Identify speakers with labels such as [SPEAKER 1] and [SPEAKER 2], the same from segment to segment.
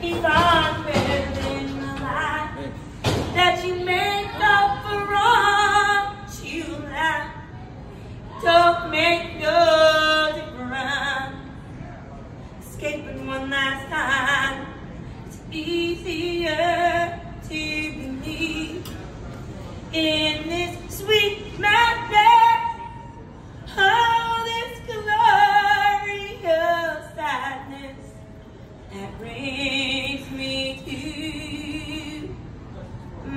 [SPEAKER 1] He's on better than the lie that you make up for what you lie. Don't make no difference. Escaping one last time, it's easier to believe in this sweet madness. that rain.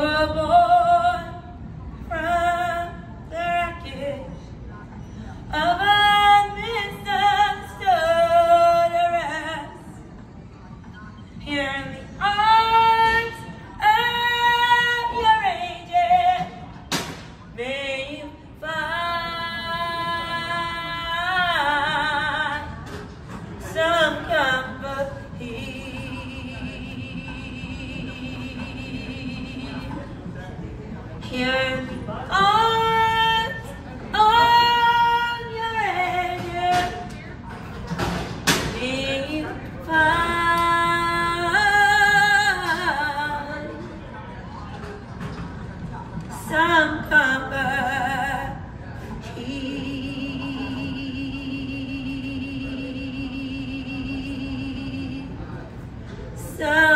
[SPEAKER 1] were born from the wreckage of a misunderstood. Here Here on, on your head, being found some comfort keep some.